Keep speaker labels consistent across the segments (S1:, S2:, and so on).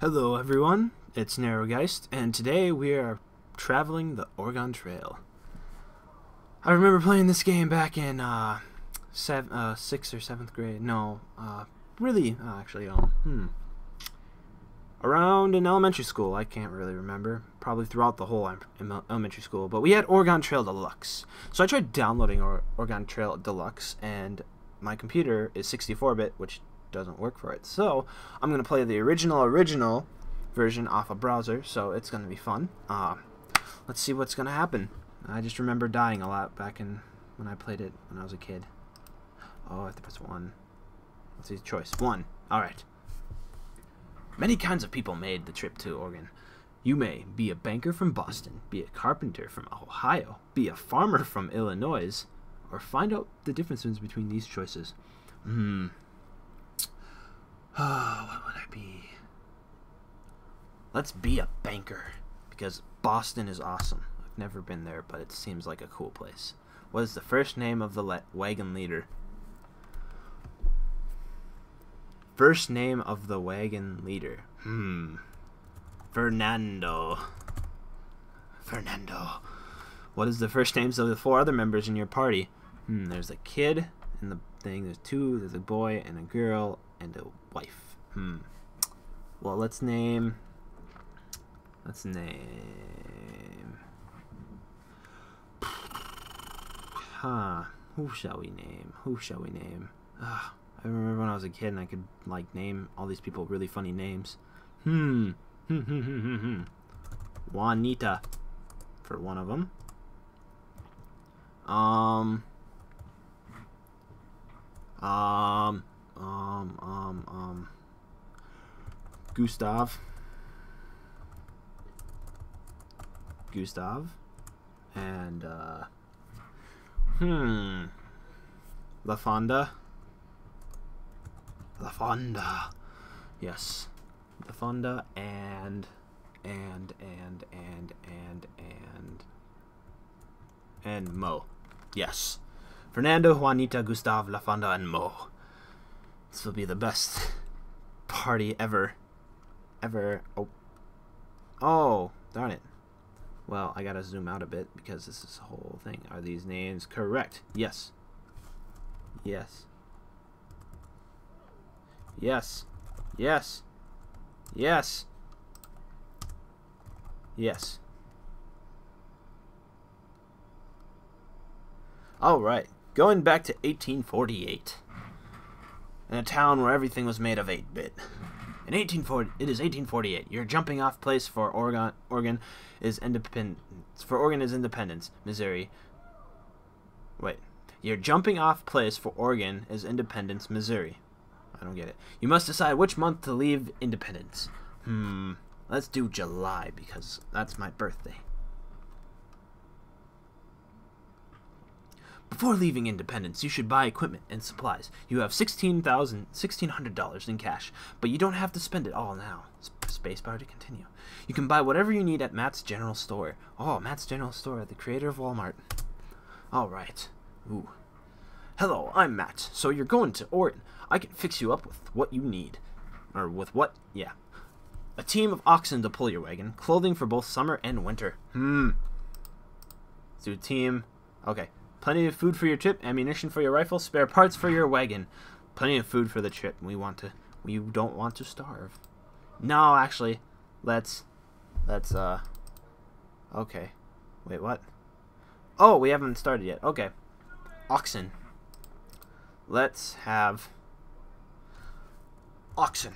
S1: Hello, everyone. It's NeroGeist, and today we are traveling the Oregon Trail. I remember playing this game back in uh, sev- uh sixth or seventh grade. No, uh, really, uh, actually, um, hmm, around in elementary school. I can't really remember. Probably throughout the whole elementary school. But we had Oregon Trail Deluxe, so I tried downloading or- Oregon Trail Deluxe, and my computer is 64-bit, which doesn't work for it. So I'm gonna play the original original version off a browser, so it's gonna be fun. Uh, let's see what's gonna happen. I just remember dying a lot back in when I played it when I was a kid. Oh, I have to press one. Let's see choice one. All right. Many kinds of people made the trip to Oregon. You may be a banker from Boston, be a carpenter from Ohio, be a farmer from Illinois, or find out the differences between these choices. Hmm. What would I be? Let's be a banker because Boston is awesome. I've never been there, but it seems like a cool place. What is the first name of the le- wagon leader? First name of the wagon leader. Hmm. Fernando. Fernando. What is the first names of the four other members in your party? Hmm, there's a kid in the thing. There's two. There's a boy and a girl and a wife. Hmm. Well, let's name. Let's name. Huh. Who shall we name? Who shall we name? Ah, I remember when I was a kid and I could like name all these people really funny names. Hmm. Hmm. Hmm. Hmm. Hmm. hmm. Juanita, for one of them. Um. Um. Um. Um. Um. Gustav. Gustav. And, uh. Hmm. La Fonda. La Fonda. Yes. La Fonda and. And, and, and, and, and. And Mo. Yes. Fernando, Juanita, Gustav, La Fonda, and Mo. This will be the best party ever. Ever. Oh. Oh, darn it. Well, I gotta zoom out a bit because this is a whole thing. Are these names correct? Yes. Yes. Yes. Yes. Yes. Yes. Alright, going back to 1848. In a town where everything was made of 8 bit. In 1840, it is 1848. Your jumping off place for Oregon, Oregon is independence. For Oregon is Independence, Missouri. Wait. Your jumping off place for Oregon is Independence, Missouri. I don't get it. You must decide which month to leave Independence. Hmm. Let's do July because that's my birthday. Before leaving Independence, you should buy equipment and supplies. You have $16,000, $1,600 in cash, but you don't have to spend it all now. Spacebar to continue. You can buy whatever you need at Matt's General Store. Oh, Matt's General Store, the creator of Walmart. Alright. Ooh. Hello, I'm Matt. So you're going to Oregon. I can fix you up with what you need. Or with what? Yeah. A team of oxen to pull your wagon, clothing for both summer and winter. Hmm. A team. Okay. Plenty of food for your trip, ammunition for your rifle, spare parts for your wagon. Plenty of food for the trip. We want to we don't want to starve. No, actually, let's let's uh Okay. Wait, what? Oh, we haven't started yet. Okay. Oxen. Let's have oxen.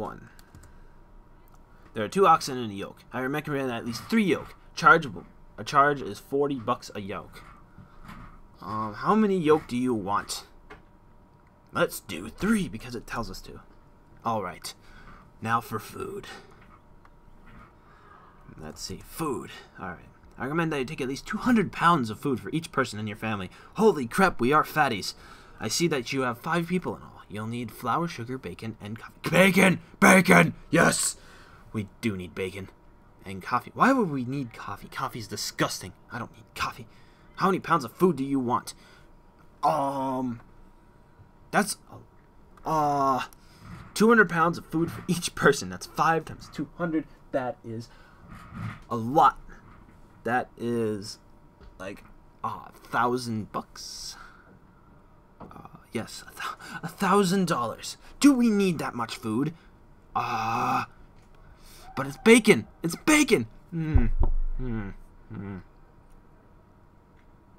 S1: Wait. one. There are two oxen and a yoke. I recommend at least three yoke. Chargeable. A charge is 40 bucks a yoke. Um, how many yoke do you want? Let's do three because it tells us to. Alright. Now for food. Let's see. Food. Alright. I recommend that you take at least 200 pounds of food for each person in your family. Holy crap, we are fatties. I see that you have five people in all. You'll need flour, sugar, bacon, and coffee. Bacon! Bacon! Yes! We do need bacon. And coffee. Why would we need coffee? Coffee's disgusting. I don't need coffee. How many pounds of food do you want? Um... That's... Uh... 200 pounds of food for each person. That's 5 times 200. That is a lot. That is like a thousand bucks. Uh, yes, a, thousand dollars. Do we need that much food? Ah. Uh, but it's bacon. It's bacon. Hmm. Hmm. Hmm.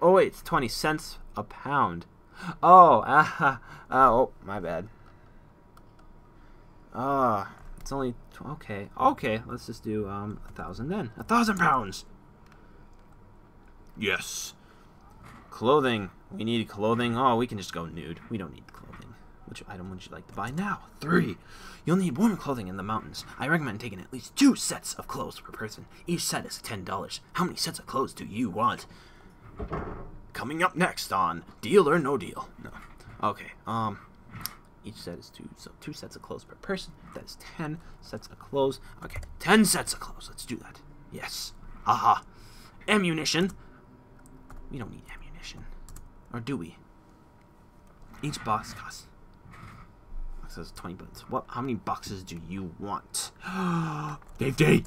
S1: Oh wait, it's twenty cents a pound. Oh, ah, uh, oh, my bad. Ah, uh, it's only okay. Okay, let's just do um a thousand then. A thousand pounds. Yes. Clothing. We need clothing. Oh, we can just go nude. We don't need clothing. Which item would you like to buy now? Three. You'll need warm clothing in the mountains. I recommend taking at least two sets of clothes per person. Each set is $10. How many sets of clothes do you want? Coming up next on Deal or No Deal. No. Okay, um, each set is two, so two sets of clothes per person. That is 10 sets of clothes. Okay, 10 sets of clothes. Let's do that. Yes. Aha. Ammunition. We don't need ammunition. Or do we? Each box costs says 20 bucks. What? How many boxes do you want? Dave Day.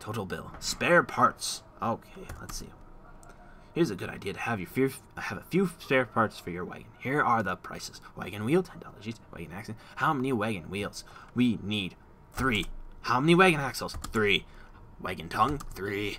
S1: Total bill. Spare parts. Okay, let's see. Here's a good idea to have you few, have a few spare parts for your wagon. Here are the prices. Wagon wheel, ten dollars each. Wagon axle. How many wagon wheels? We need three. How many wagon axles? Three. Wagon tongue? Three.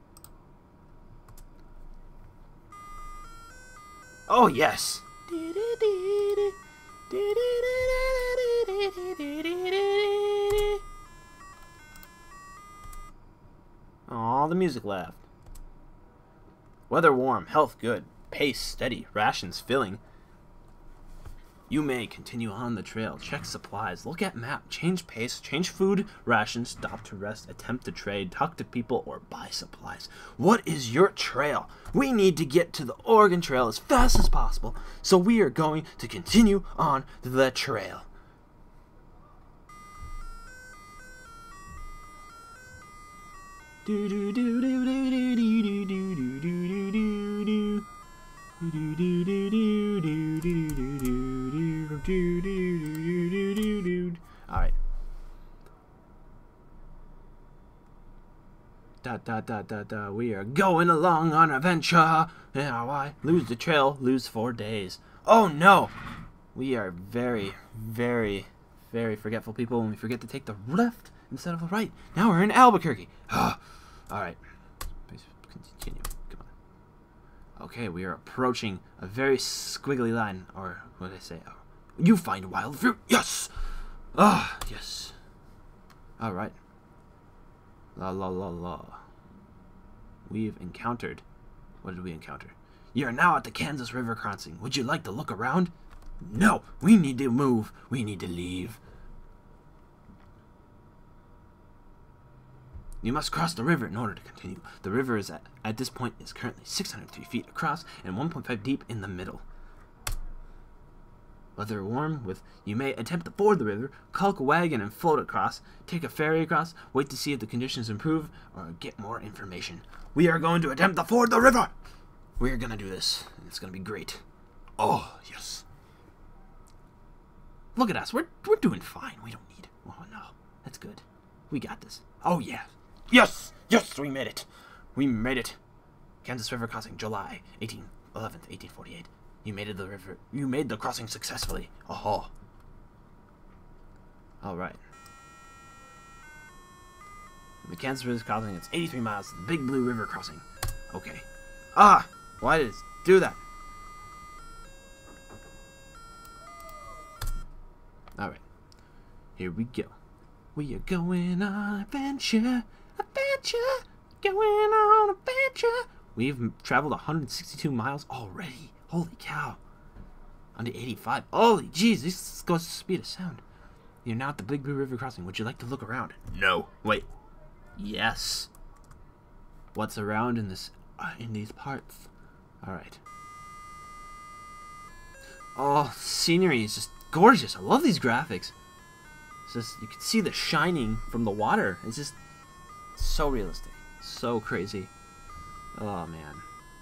S1: Oh yes. Aw, the music left. Weather warm, health good, pace steady, rations filling. You may continue on the trail, check supplies, look at map, change pace, change food, rations, stop to rest, attempt to trade, talk to people, or buy supplies. What is your trail? We need to get to the Oregon Trail as fast as possible, so we are going to continue on the trail do do do do do do. All right. Da da da da da. We are going along on a venture. Yeah. Lose the trail. Lose four days. Oh no. We are very, very, very forgetful people, when we forget to take the left instead of the right. Now we're in Albuquerque. All right. Please continue. Okay, we are approaching a very squiggly line, or what did I say? A you find wild fruit. Yes. Ah, yes. All right. La la la la. We've encountered. What did we encounter? You are now at the Kansas River crossing. Would you like to look around? No, we need to move. We need to leave. You must cross the river in order to continue. The river is at, at this point is currently 603 feet across and 1.5 deep in the middle. Weather warm with you may attempt to ford the river, caulk a wagon and float across, take a ferry across, wait to see if the conditions improve, or get more information. We are going to attempt to ford the river! We are gonna do this, and it's gonna be great. Oh, yes. Look at us, we're, we're doing fine. We don't need... Oh, no. That's good. We got this. Oh, yeah. Yes! Yes, we made it! We made it! Kansas River Crossing, July 18, 11th, 1848. You made it the river. You made the crossing successfully. Oh. All right. The Kansas River crossing. It's 83 miles the Big Blue River crossing. Okay. Ah! Why did it do that? Alright. Here we go. We are going on adventure, adventure, going on adventure. We've traveled 162 miles already. Holy cow. Under 85. Holy jeez, this goes to speed of sound. You're now at the Big Blue River crossing. Would you like to look around? No. Wait. Yes. What's around in this uh, in these parts? All right. Oh, scenery is just gorgeous. I love these graphics. It's just you can see the shining from the water. It's just so realistic, so crazy. Oh man,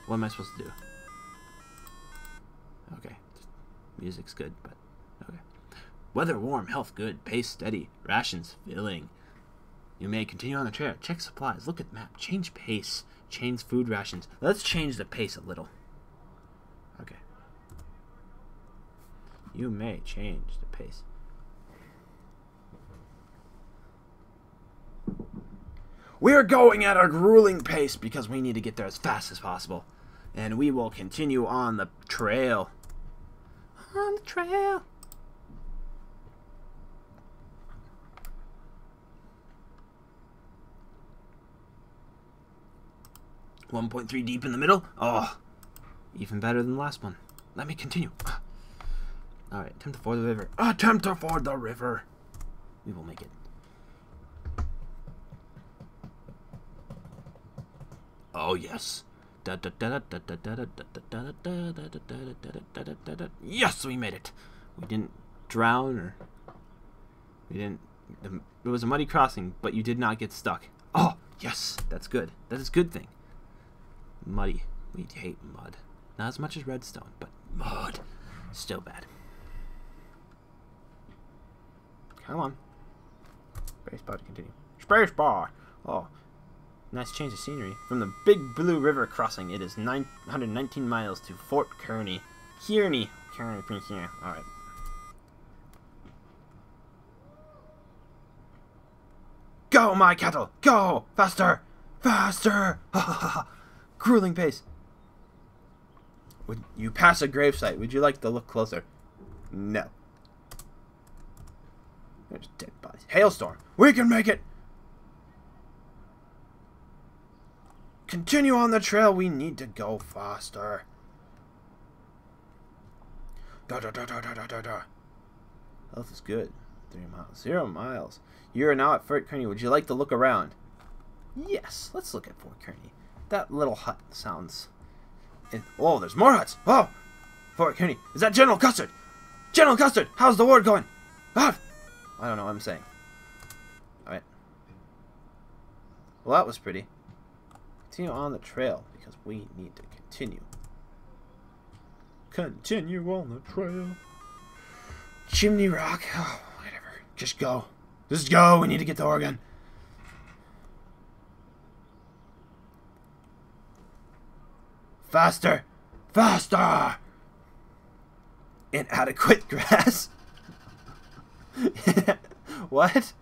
S1: what am I supposed to do? Okay, music's good, but okay. Weather warm, health good, pace steady, rations filling. You may continue on the trail. Check supplies. Look at the map. Change pace. Change food rations. Let's change the pace a little. Okay. You may change the pace. We're going at a grueling pace because we need to get there as fast as possible. And we will continue on the trail. On the trail. One point three deep in the middle. Oh, even better than the last one. Let me continue. All right, attempt to ford the river. Attempt to ford the river. We will make it. Oh yes. Yes, we made it. We didn't drown or we didn't. It was a muddy crossing, but you did not get stuck. Oh yes, that's good. That is a good thing. Muddy. We hate mud. Not as much as redstone, but mud. Still bad. Come on. Space bar to continue. Space bar! Oh, nice change of scenery. From the Big Blue River crossing, it is 919 miles to Fort Kearney. Kearney. Kearney, here. Alright. Go, my cattle! Go! Faster! Faster! Ha ha ha! Grueling pace. Would you pass a gravesite? Would you like to look closer? No. There's dead bodies. Hailstorm. We can make it. Continue on the trail. We need to go faster. Da da da da da da da. Health is good. Three miles. Zero miles. You are now at Fort Kearney. Would you like to look around? Yes. Let's look at Fort Kearney. That little hut sounds. In oh, there's more huts. Oh, Fort Kearney. Is that General Custard? General Custard, how's the war going? Ah, I don't know what I'm saying. Alright. Well, that was pretty. Continue on the trail, because we need to continue. Continue on the trail. Chimney Rock. Oh, whatever. Just go. Just go. We need to get to Oregon. Faster! Faster! Inadequate grass? what?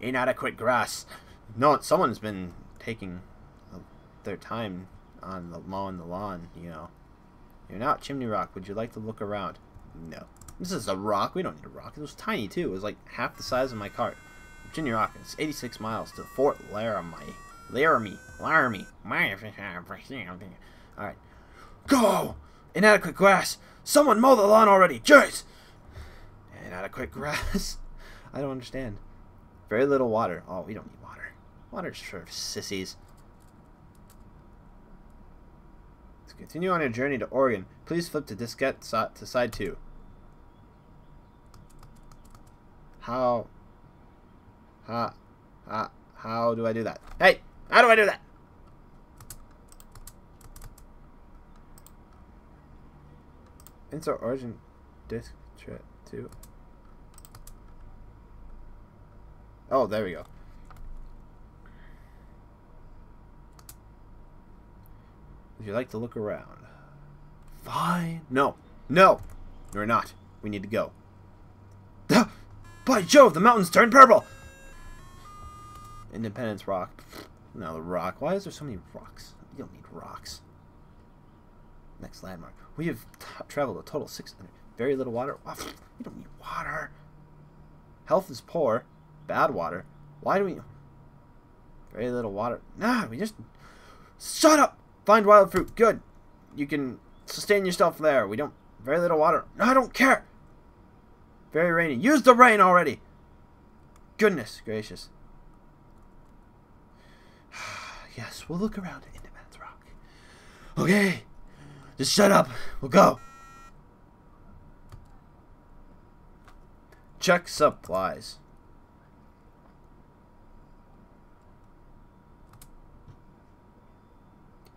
S1: Inadequate grass. No, someone's been taking their time on the mowing the lawn, you know. You're not Chimney Rock. Would you like to look around? No. This is a rock. We don't need a rock. It was tiny, too. It was like half the size of my cart. Chimney Rock. It's 86 miles to Fort Laramie. Laramie. Laramie. Alright. Go! Inadequate grass! Someone mow the lawn already! Jeez! Inadequate grass? I don't understand. Very little water. Oh, we don't need water. Water's for sissies. To continue on your journey to Oregon, please flip to diskette to side 2. How... How... How... Do I do that? Hey! How do I do that? Insert origin disk chat too. Oh, there we go. Would you like to look around? Fine. No. No. We're not. We need to go. By Jove, the mountains turned purple! Independence Rock. Now the rock. Why is there so many rocks? You don't need rocks. Next landmark. We have traveled a total 600. Very little water. Oh, we don't need water. Health is poor. Bad water? Why do we... Very little water. Nah, we just... Shut up! Find wild fruit. Good. You can sustain yourself there. We don't... Very little water. No, I don't care. Very rainy. Use the rain already. Goodness gracious. yes, we'll look around into Man's Rock. Okay. Just shut up. We'll go. Check supplies.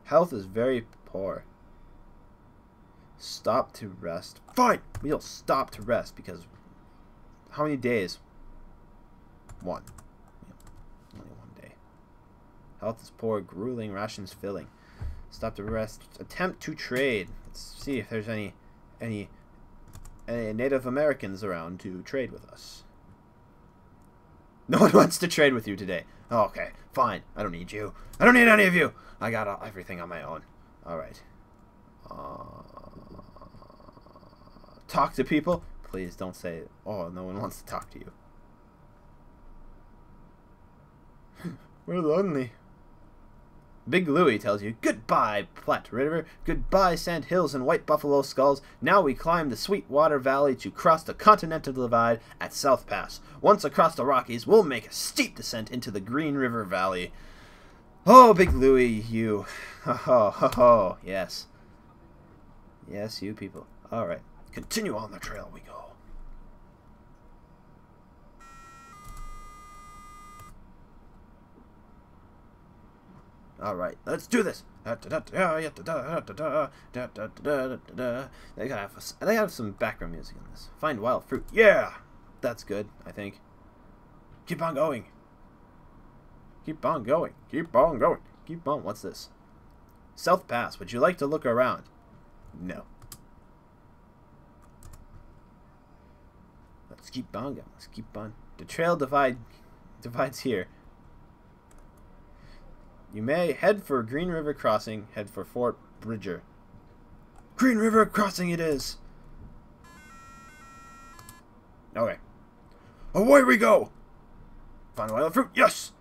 S1: Health is very poor. Stop to rest. Fine! We'll stop to rest because... How many days? One. Only one day. Health is poor. Grueling. Rations filling. Stop to rest. Attempt to trade. Let's see if there's any... Any... Any Native Americans around to trade with us. No one wants to trade with you today. Okay, fine. I don't need you. I don't need any of you. I got uh, everything on my own. All right. Uh, talk to people? Please don't say, oh, no one wants to talk to you. We're lonely. Big Louie tells you, Goodbye, Platte River. Goodbye, Sand Hills and White Buffalo Skulls. Now we climb the Sweetwater Valley to cross the Continental Divide at South Pass. Once across the Rockies, we'll make a steep descent into the Green River Valley. Oh, Big Louie, you. Ho oh, ho ho ho. Yes. Yes, you people. Alright. Continue on the trail we go. All right, let's do this. They gotta have they have some background music in this. Find wild fruit. Yeah, that's good. I think. Keep on going. Keep on going. Keep on going. Keep on. What's this? South Pass. Would you like to look around? No. Let's keep on going. Let's keep on. The trail divide divides here. You may head for Green River Crossing, head for Fort Bridger. Green River Crossing it is! Okay. Away we go! Find wild fruit, yes!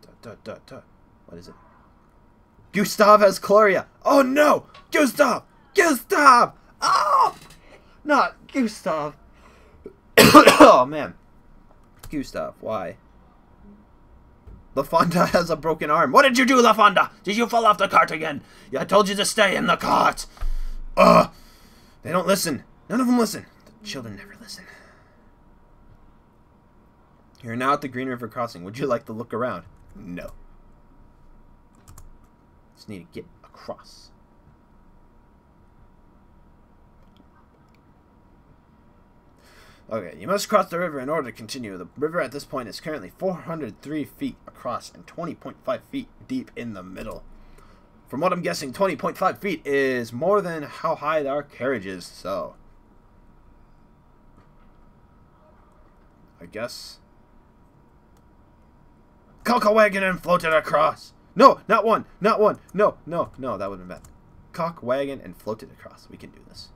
S1: Da, da, da, da. What is it? Gustav has cholera! Oh no! Gustav! Gustav! Oh! Ah! Not Gustav! oh man. Gustav, why? LaFonda has a broken arm. What did you do, LaFonda? Did you fall off the cart again? I told you to stay in the cart. Ugh. They don't listen. None of them listen. The children never listen. You're now at the Green River Crossing. Would you like to look around? No. Just need to get across. Okay, you must cross the river in order to continue. The river at this point is currently 403 feet across and 20.5 feet deep in the middle. From what I'm guessing, 20.5 feet is more than how high our carriage is, so... I guess... Caulk a wagon and float it across! No, not one! Not one! No, no, no, that would have been bad. Caulk wagon and floated across. We can do this.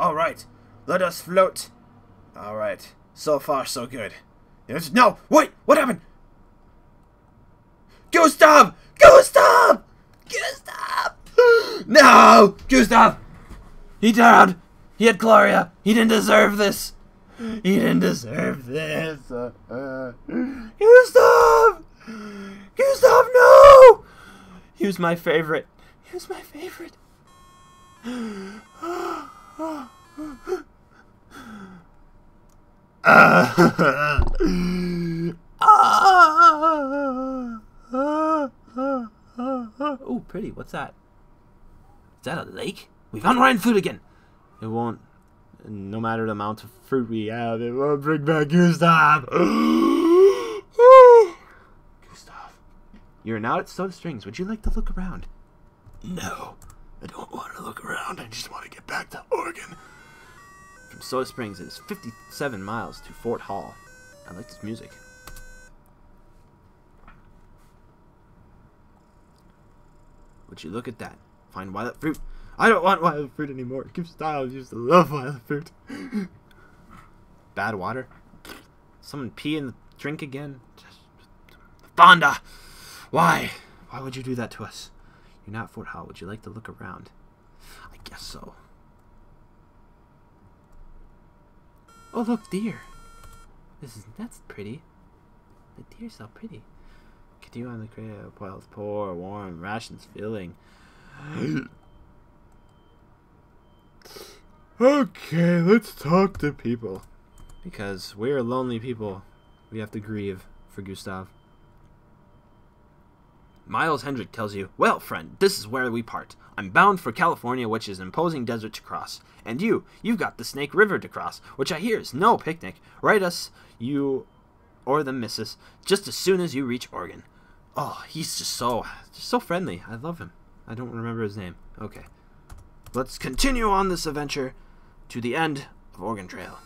S1: All right, let us float. All right, so far so good. There's, no, wait, what happened? Gustav! Gustav! Gustav! no! Gustav! He died! He had cholera! He didn't deserve this! He didn't deserve this! Uh, uh. Gustav! Gustav, no! He was my favorite. He was my favorite. oh, pretty. What's that? Is that a lake? We found Ryan food again. It won't. No matter the amount of fruit we have, it won't bring back Gustav. Gustav, you're now at Soda Springs. Would you like to look around? No. I don't want to look around. I just want to get back to Oregon. From Soda Springs, it is 57 miles to Fort Hall. I like this music. Would you look at that? Find wild fruit. I don't want wild fruit anymore. Give style. Used to love wild fruit. Bad water. Someone pee in the drink again. Fonda! Why? Why would you do that to us? You're not Fort Hall. Would you like to look around? I guess so. Oh, look, deer. This is that's pretty. The deer's so pretty. Continue on the crib while it's poor, warm, rations filling. okay, let's talk to people. Because we're lonely people. We have to grieve for Gustav. Miles Hendrick tells you, Well, friend, this is where we part. I'm bound for California, which is an imposing desert to cross. And you, you've got the Snake River to cross, which I hear is no picnic. Write us, you or the missus, just as soon as you reach Oregon. Oh, he's just so, just so friendly. I love him. I don't remember his name. Okay. Let's continue on this adventure to the end of Oregon Trail.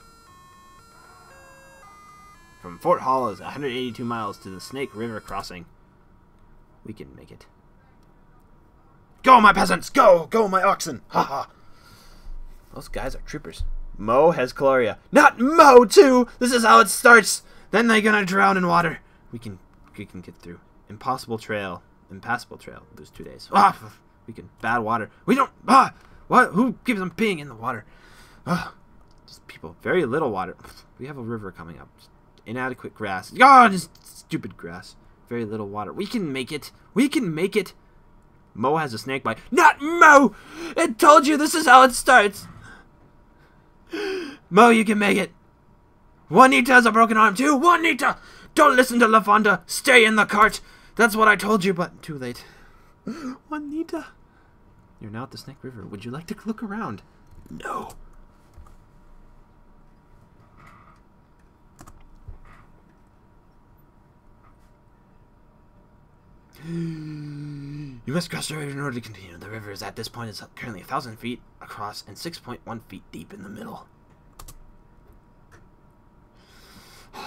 S1: From Fort Hall is 182 miles to the Snake River crossing. We can make it. Go, my peasants! Go! Go, my oxen! Ha ha! Those guys are troopers. Mo has cholera. Not Mo, too! This is how it starts! Then they're gonna drown in water. We can we can get through. Impossible trail. Impassable trail. Lose two days. Ah! We can. Bad water. We don't. Ah! What? Who keeps them peeing in the water? Ah! Just people. Very little water. We have a river coming up. Inadequate grass. God, just stupid grass. Very little water. We can make it. We can make it. Mo has a snake bite. Not Mo! It told you this is how it starts. Mo, you can make it. Juanita has a broken arm too. Juanita! Don't listen to LaFonda. Stay in the cart. That's what I told you, but too late. Juanita. You're now at the Snake River. Would you like to look around? No. You must cross the river in order to continue. The river is at this point is currently a thousand feet across and six point one feet deep in the middle.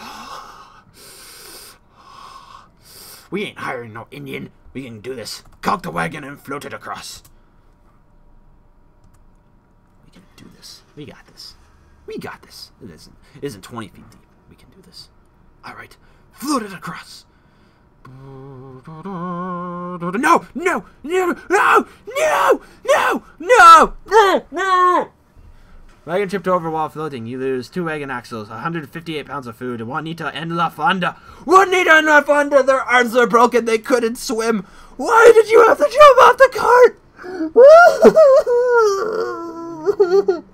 S1: We ain't hiring no Indian. We can do this. Caulk the wagon and float it across. We can do this. We got this. We got this. It isn't. It isn't 20 feet deep. We can do this. All right. Float it across. No! No! No! No! No! No! No! No! No! Wagon tipped over while floating. You lose two wagon axles, 158 pounds of food, Juanita and La Fonda. Juanita and La Fonda, their arms are broken. They couldn't swim. Why did you have to jump off the cart?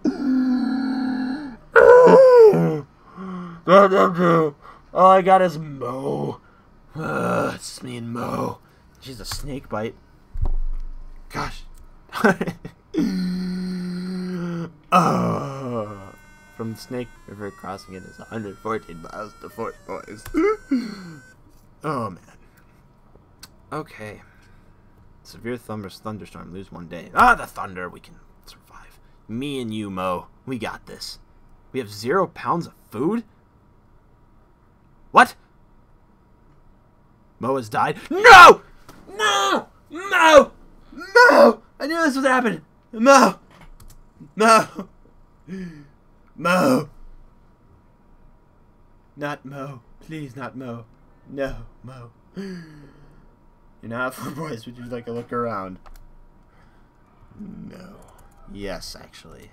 S1: All oh, I got is Mo. It's me and Mo. She's a snake bite. Gosh. oh. From the Snake River crossing it is 114 miles to Fort Boise. oh man. Okay. Severe thunder thunderstorm. Lose one day. Ah, the thunder. We can survive. Me and you, Mo. We got this. We have zero pounds of food. What? Mo has died. No! No! No! No! I knew this would happen. Mo! Mo! Mo! Not Mo. Please, not Mo. No, Mo. You're not for boys. Would you like a look around? No. Yes, actually.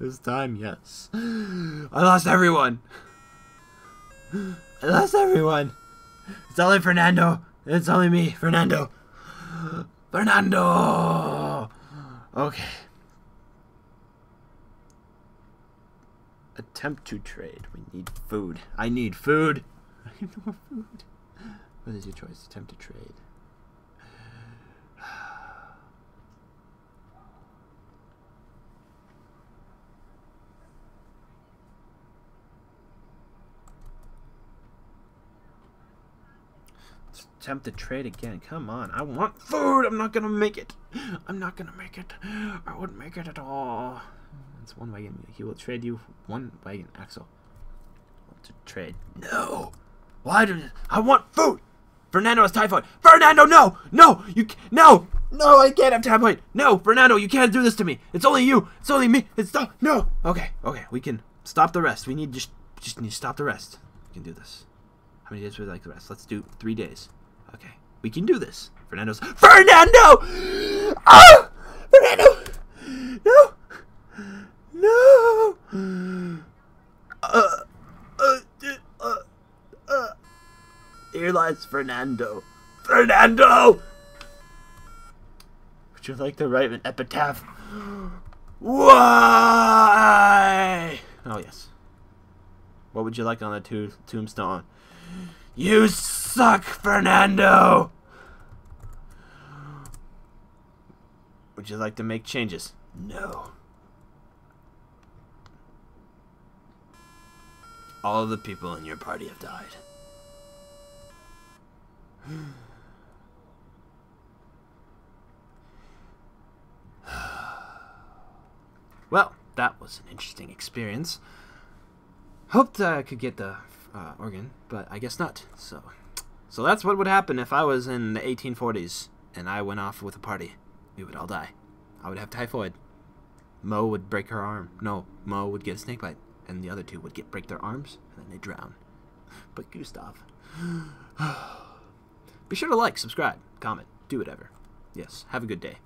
S1: This time, yes. I lost everyone. I lost everyone. It's only Fernando. It's only me, Fernando. Fernando! Okay. Attempt to trade. We need food. I need food. I need more food. What is your choice? Attempt to trade. Attempt to trade again. Come on. I want food. I'm not going to make it. I'm not going to make it. I wouldn't make it at all. It's one wagon. He will trade you one wagon axle. To trade. No. Why did I want food? Fernando has typhoid. Fernando, no! No! You no! No, I can't have typhoid. No, Fernando, you can't do this to me. It's only you. It's only me. It's no, no. Okay, okay, we can stop the rest. We need just just need to stop the rest. We can do this. How many days would you like the rest? Let's do three days. Okay, we can do this. Fernando's Fernando. Ah, Fernando. No, no. Uh, uh, uh, uh. Here lies Fernando. Fernando. Would you like to write an epitaph? Why? Oh, yes. What would you like on the to tombstone? You suck, Fernando! Would you like to make changes? No. All of the people in your party have died. Well, that was an interesting experience. Hoped I could get the uh, organ, but I guess not. So, so that's what would happen if I was in the 1840s and I went off with a party. We would all die. I would have typhoid. Mo would break her arm. No, Mo would get a snake bite, and the other two would get break their arms, and then they drown. But Gustav. Be sure to like, subscribe, comment, do whatever. Yes, have a good day.